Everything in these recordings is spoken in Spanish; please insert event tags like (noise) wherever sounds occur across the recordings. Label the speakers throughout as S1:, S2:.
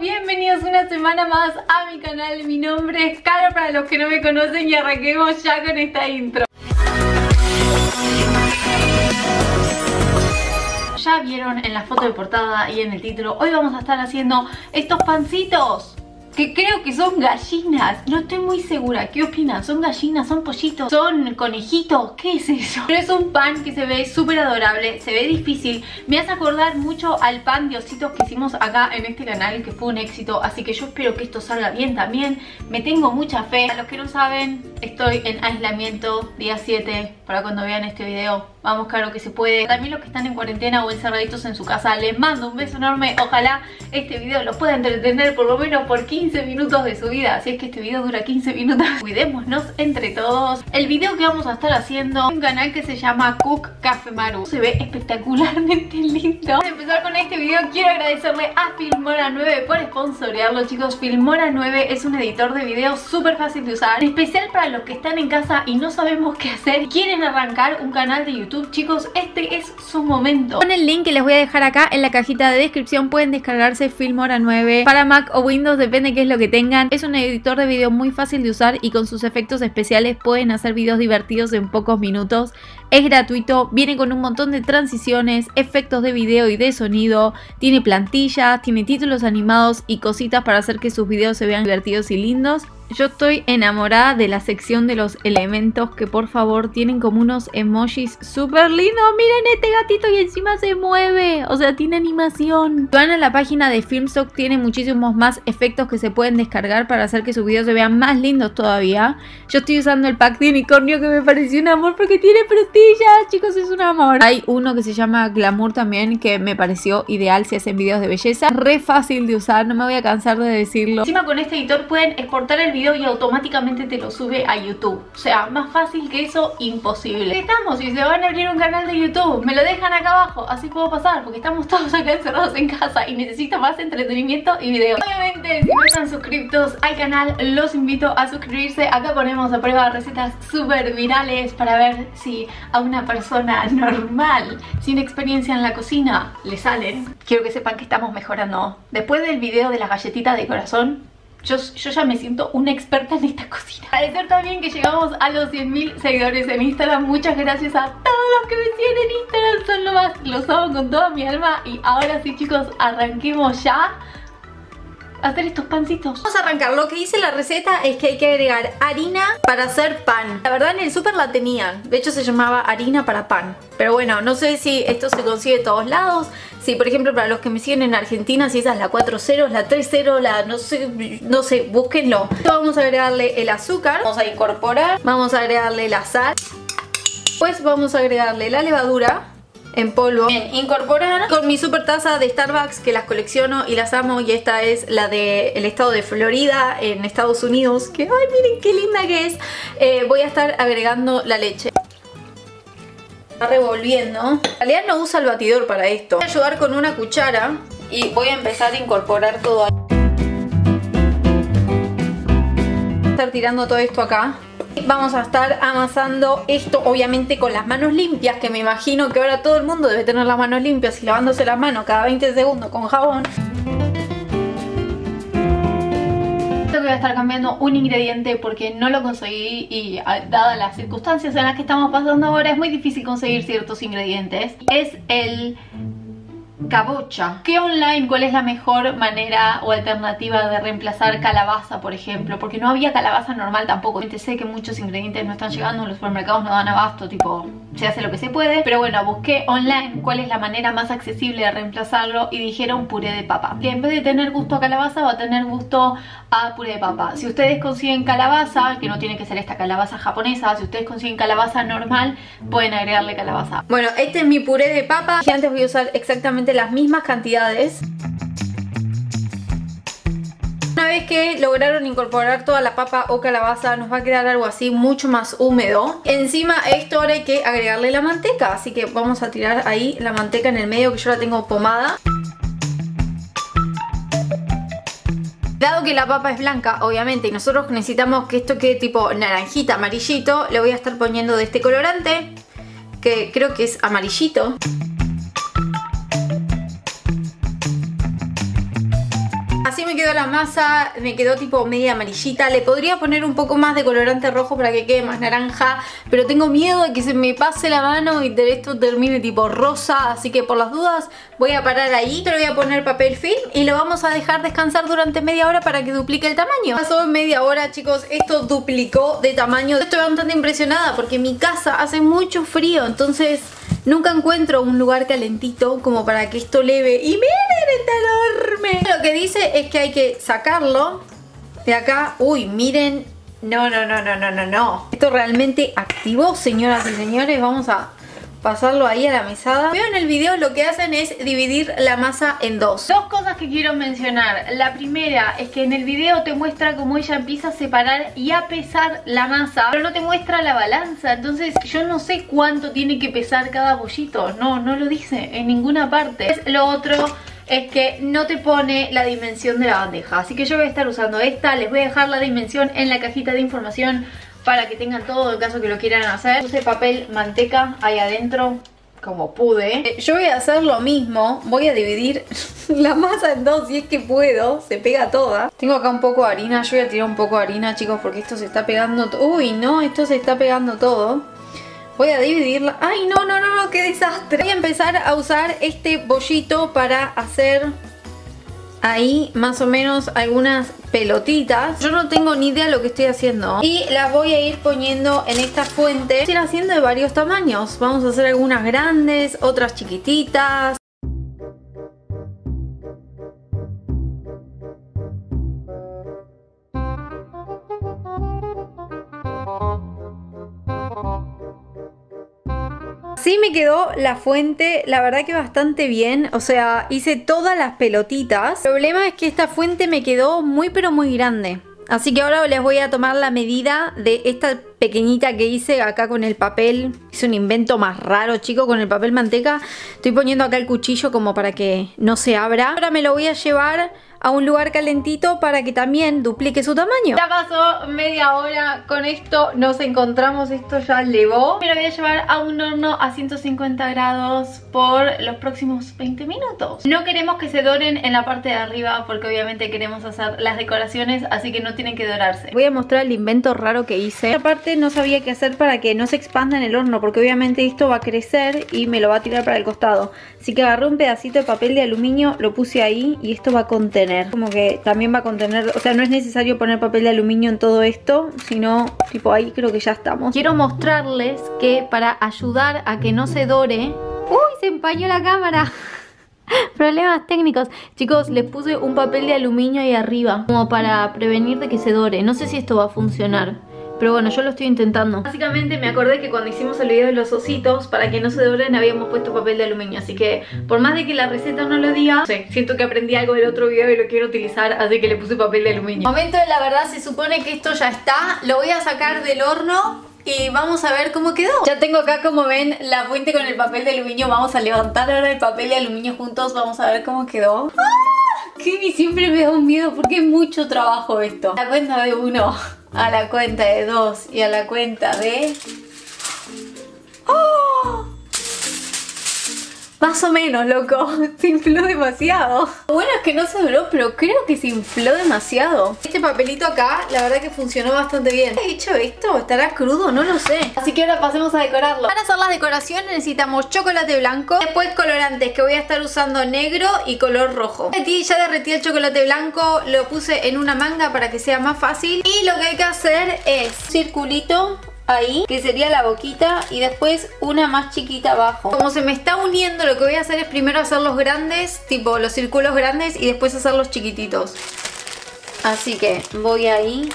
S1: bienvenidos una semana más a mi canal. Mi nombre es Caro para los que no me conocen y arranquemos ya con esta intro. Ya vieron en la foto de portada y en el título, hoy vamos a estar haciendo estos pancitos que creo que son gallinas. No estoy muy segura. ¿Qué opinan? ¿Son gallinas? ¿Son pollitos? ¿Son conejitos? ¿Qué es eso? Pero es un pan que se ve súper adorable, se ve difícil. Me hace acordar mucho al pan de ositos que hicimos acá en este canal, que fue un éxito. Así que yo espero que esto salga bien también. Me tengo mucha fe. A los que no saben, estoy en aislamiento día 7 para cuando vean este video Vamos, claro que se puede. También los que están en cuarentena o encerraditos en su casa, les mando un beso enorme. Ojalá este video los pueda entretener por lo menos por 15 minutos de su vida. Si es que este video dura 15 minutos. (laughs) Cuidémonos entre todos. El video que vamos a estar haciendo un canal que se llama Cook Cafe Maru. Se ve espectacularmente (laughs) lindo. Antes de empezar con este video, quiero agradecerle a Filmora 9 por sponsorearlo, chicos. Filmora 9 es un editor de videos súper fácil de usar. En especial para los que están en casa y no sabemos qué hacer. Quieren arrancar un canal de YouTube chicos, este es su momento. Con el link que les voy a dejar acá en la cajita de descripción pueden descargarse Filmora 9 para Mac o Windows, depende qué es lo que tengan. Es un editor de video muy fácil de usar y con sus efectos especiales pueden hacer videos divertidos en pocos minutos. Es gratuito, viene con un montón de transiciones, efectos de video y de sonido, tiene plantillas, tiene títulos animados y cositas para hacer que sus videos se vean divertidos y lindos. Yo estoy enamorada de la sección de los elementos que por favor tienen como unos emojis súper lindos. Miren este gatito y encima se mueve. O sea, tiene animación. Van a la página de Filmstock, tiene muchísimos más efectos que se pueden descargar para hacer que sus videos se vean más lindos todavía. Yo estoy usando el pack de unicornio que me pareció un amor porque tiene frutillas. Chicos, es un amor. Hay uno que se llama Glamour también que me pareció ideal si hacen videos de belleza. Re fácil de usar, no me voy a cansar de decirlo. Encima con este editor pueden exportar el y automáticamente te lo sube a YouTube. O sea, más fácil que eso, imposible. Estamos, y se van a abrir un canal de YouTube, me lo dejan acá abajo, así puedo pasar, porque estamos todos acá encerrados en casa y necesito más entretenimiento y videos. Obviamente, si no están suscritos al canal, los invito a suscribirse. Acá ponemos a prueba recetas súper virales para ver si a una persona normal, sin experiencia en la cocina, le salen. Quiero que sepan que estamos mejorando. Después del video de las galletitas de corazón, yo, ya me siento una experta en esta cocina. Agradecer también que llegamos a los 100.000 seguidores en Instagram. Muchas gracias a todos los que me siguen en Instagram. Son lo más, los amo con toda mi alma. Y ahora sí chicos, arranquemos ya hacer estos pancitos. Vamos a arrancar, lo que dice la receta es que hay que agregar harina para hacer pan. La verdad en el súper la tenían, de hecho se llamaba harina para pan. Pero bueno, no sé si esto se consigue de todos lados. Si por ejemplo para los que me siguen en Argentina, si esa es la 4.0, la 3.0, la no sé, no sé, búsquenlo. Vamos a agregarle el azúcar, vamos a incorporar, vamos a agregarle la sal. Pues vamos a agregarle la levadura en polvo. Bien, incorporar con mi super taza de Starbucks que las colecciono y las amo y esta es la del estado de Florida en Estados Unidos que, ay miren qué linda que es. Eh, voy a estar agregando la leche. Está revolviendo. En realidad no usa el batidor para esto. Voy a ayudar con una cuchara y voy a empezar a incorporar todo. Voy a estar tirando todo esto acá Vamos a estar amasando esto obviamente con las manos limpias, que me imagino que ahora todo el mundo debe tener las manos limpias y lavándose las manos cada 20 segundos con jabón. que voy a estar cambiando un ingrediente porque no lo conseguí y dadas las circunstancias en las que estamos pasando ahora es muy difícil conseguir ciertos ingredientes. Es el cabocha. ¿Qué online? ¿Cuál es la mejor manera o alternativa de reemplazar calabaza, por ejemplo? Porque no había calabaza normal tampoco. Sé que muchos ingredientes no están llegando, los supermercados no dan abasto, tipo, se hace lo que se puede. Pero bueno, busqué online cuál es la manera más accesible de reemplazarlo y dijeron puré de papa. Que en vez de tener gusto a calabaza va a tener gusto a puré de papa. Si ustedes consiguen calabaza, que no tiene que ser esta calabaza japonesa, si ustedes consiguen calabaza normal, pueden agregarle calabaza. Bueno, este es mi puré de papa. Y antes voy a usar exactamente las mismas cantidades. Una vez que lograron incorporar toda la papa o calabaza nos va a quedar algo así mucho más húmedo. Encima esto ahora hay que agregarle la manteca, así que vamos a tirar ahí la manteca en el medio que yo la tengo pomada. Dado que la papa es blanca, obviamente, y nosotros necesitamos que esto quede tipo naranjita, amarillito, le voy a estar poniendo de este colorante, que creo que es amarillito. Así me quedó la masa, me quedó tipo media amarillita. Le podría poner un poco más de colorante rojo para que quede más naranja, pero tengo miedo de que se me pase la mano y de esto termine tipo rosa, así que por las dudas voy a parar ahí. Pero voy a poner papel film y lo vamos a dejar descansar durante media hora para que duplique el tamaño. Pasó media hora, chicos, esto duplicó de tamaño. Estoy bastante impresionada porque mi casa hace mucho frío, entonces nunca encuentro un lugar calentito como para que esto leve. Y miren, está enorme. Lo que dice es que hay que sacarlo de acá. Uy, miren. No, no, no, no, no, no, no. Esto realmente activó, señoras y señores. Vamos a pasarlo ahí a la mesada. Veo en el video lo que hacen es dividir la masa en dos. Dos cosas que quiero mencionar. La primera es que en el video te muestra cómo ella empieza a separar y a pesar la masa, pero no te muestra la balanza. Entonces yo no sé cuánto tiene que pesar cada bollito. No, no lo dice en ninguna parte. Lo otro es que no te pone la dimensión de la bandeja. Así que yo voy a estar usando esta. Les voy a dejar la dimensión en la cajita de información para que tengan todo el caso que lo quieran hacer. Puse papel manteca ahí adentro como pude. Eh, yo voy a hacer lo mismo, voy a dividir (laughs) la masa en dos si es que puedo, se pega toda. Tengo acá un poco de harina, yo voy a tirar un poco de harina chicos porque esto se está pegando Uy no, esto se está pegando todo. Voy a dividirla. ¡Ay, no, no, no, qué desastre! Voy a empezar a usar este bollito para hacer ahí más o menos algunas pelotitas. Yo no tengo ni idea de lo que estoy haciendo. Y las voy a ir poniendo en esta fuente. Estoy haciendo de varios tamaños. Vamos a hacer algunas grandes, otras chiquititas. Sí me quedó la fuente, la verdad que bastante bien, o sea, hice todas las pelotitas. El problema es que esta fuente me quedó muy pero muy grande. Así que ahora les voy a tomar la medida de esta pequeñita que hice acá con el papel. Hice un invento más raro, chicos, con el papel manteca. Estoy poniendo acá el cuchillo como para que no se abra. Ahora me lo voy a llevar a un lugar calentito para que también duplique su tamaño. Ya pasó media hora con esto, nos encontramos, esto ya levó. Me lo voy a llevar a un horno a 150 grados por los próximos 20 minutos. No queremos que se doren en la parte de arriba porque obviamente queremos hacer las decoraciones, así que no tienen que dorarse. Voy a mostrar el invento raro que hice. Aparte no sabía qué hacer para que no se expanda en el horno porque obviamente esto va a crecer y me lo va a tirar para el costado. Así que agarré un pedacito de papel de aluminio, lo puse ahí y esto va a contener como que también va a contener, o sea, no es necesario poner papel de aluminio en todo esto, sino tipo ahí creo que ya estamos. Quiero mostrarles que para ayudar a que no se dore... ¡Uy! Se empañó la cámara. (laughs) Problemas técnicos. Chicos, les puse un papel de aluminio ahí arriba como para prevenir de que se dore. No sé si esto va a funcionar. Pero bueno, yo lo estoy intentando. Básicamente me acordé que cuando hicimos el video de los ositos Para que no se doren habíamos puesto papel de aluminio. Así que por más de que la receta no lo diga no sé, Siento que aprendí algo del otro video y lo quiero utilizar Así que le puse papel de aluminio. Momento de la verdad, se supone que esto ya está. Lo voy a sacar del horno y vamos a ver cómo quedó. Ya tengo acá como ven la fuente con el papel de aluminio. Vamos a levantar ahora el papel de aluminio juntos. Vamos a ver cómo quedó. ¡Ah! Que siempre me da un miedo porque es mucho trabajo esto. La cuenta de uno a la cuenta de dos y a la cuenta de... Más o menos, loco. (laughs) Se infló demasiado. Lo bueno es que no se duró, pero creo que se infló demasiado. Este papelito acá, la verdad que funcionó bastante bien. ¿He hecho esto? ¿Estará crudo? No lo sé. Así que ahora pasemos a decorarlo. Para hacer las decoraciones necesitamos chocolate blanco. Después colorantes, que voy a estar usando negro y color rojo. Ya derretí el chocolate blanco, lo puse en una manga para que sea más fácil. Y lo que hay que hacer es circulito ahí, que sería la boquita y después una más chiquita abajo. Como se me está uniendo, lo que voy a hacer es primero hacer los grandes, tipo los círculos grandes y después hacer los chiquititos. Así que voy ahí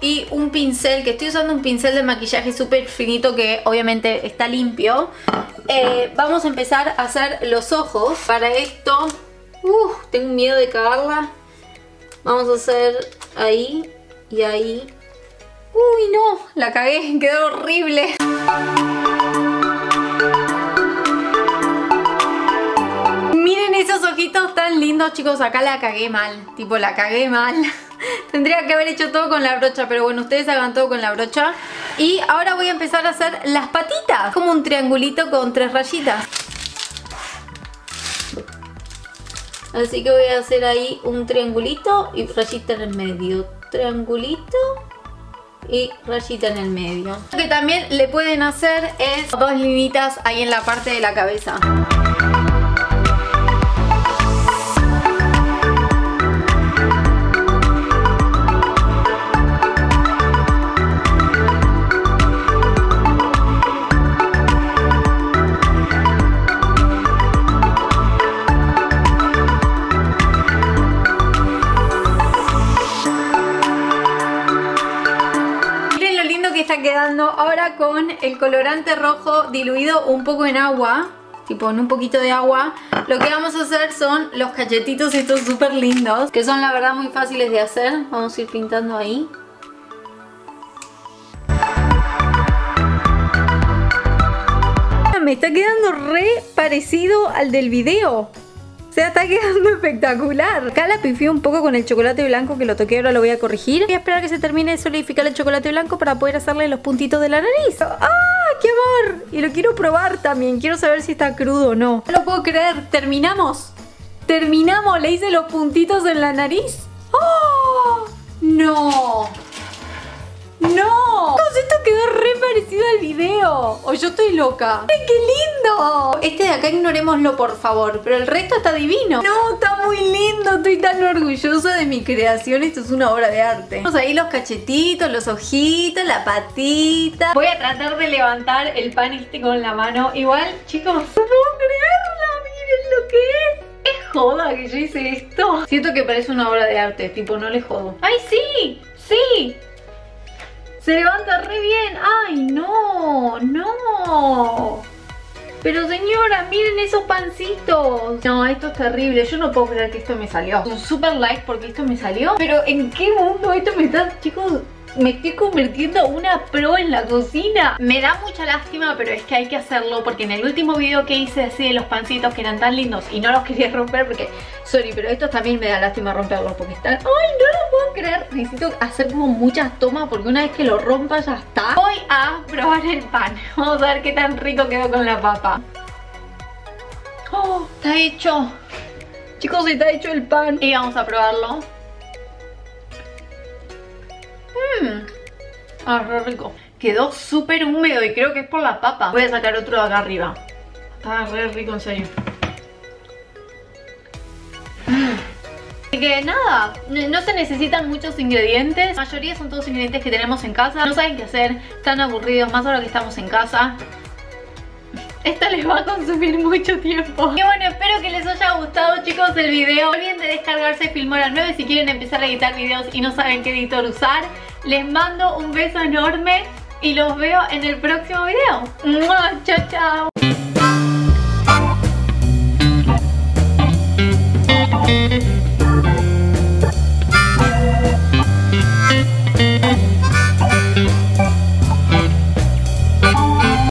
S1: y un pincel, que estoy usando un pincel de maquillaje súper finito que obviamente está limpio. Eh, vamos a empezar a hacer los ojos. Para esto, uh, tengo miedo de cagarla. Vamos a hacer ahí y ahí. Uy, no, la cagué, (laughs) quedó horrible. Miren esos ojitos tan lindos, chicos. Acá la cagué mal, tipo la cagué mal. (laughs) (laughs) Tendría que haber hecho todo con la brocha, pero bueno, ustedes hagan todo con la brocha. Y ahora voy a empezar a hacer las patitas, como un triangulito con tres rayitas. Así que voy a hacer ahí un triangulito y rayita en el medio. Triangulito y rayita en el medio. Lo que también le pueden hacer es dos linitas ahí en la parte de la cabeza. Con el colorante rojo diluido un poco en agua tipo en un poquito de agua. Lo que vamos a hacer son los cachetitos estos súper lindos que son la verdad muy fáciles de hacer. Vamos a ir pintando ahí. Me está quedando re parecido al del video se está quedando (laughs) espectacular. Acá la pifié un poco con el chocolate blanco que lo toqué, ahora lo voy a corregir. Voy a esperar que se termine de solidificar el chocolate blanco para poder hacerle los puntitos de la nariz. ¡Ah, qué amor! Y lo quiero probar también, quiero saber si está crudo o no. No lo puedo creer, terminamos. Terminamos, le hice los puntitos en la nariz. ¡Oh! ¡No! ¡No! esto quedó re parecido al video. O yo estoy loca. ¡Ay, qué lindo! Este de acá ignorémoslo, por favor. Pero el resto está divino. No, está muy lindo. Estoy tan orgullosa de mi creación. Esto es una obra de arte. Vamos ahí los cachetitos, los ojitos, la patita. Voy a tratar de levantar el pan este con la mano. Igual, chicos, no puedo creerlo. Miren lo que es. Es joda que yo hice esto. Siento que parece una obra de arte. Tipo, no le jodo. ¡Ay, sí! ¡Sí! Se levanta re bien. ¡Ay, no! ¡No! Pero señora, miren esos pancitos. No, esto es terrible. Yo no puedo creer que esto me salió. Un super like porque esto me salió. Pero ¿en qué mundo esto me está... Chicos, me estoy convirtiendo una pro en la cocina. Me da mucha lástima, pero es que hay que hacerlo porque en el último video que hice así de los pancitos que eran tan lindos y no los quería romper porque, sorry, pero estos también me da lástima romperlos porque están... ¡Ay, no lo puedo creer! Necesito hacer como muchas tomas porque una vez que lo rompa ya está. Voy a probar el pan. (laughs) Vamos a ver qué tan rico quedó con la papa. ¡Oh! Está hecho. Chicos, está hecho el pan. Y vamos a probarlo. Ah, re rico. Quedó súper húmedo y creo que es por la papa. Voy a sacar otro de acá arriba. Está re rico, en serio. Así que nada, no se necesitan muchos ingredientes La mayoría son todos ingredientes que tenemos en casa No saben qué hacer, están aburridos, más ahora que estamos en casa esto les va a consumir mucho tiempo Y bueno, espero que les haya gustado chicos el video No olviden de descargarse Filmora 9 si quieren empezar a editar videos y no saben qué editor usar Les mando un beso enorme y los veo en el próximo video. Chao, chao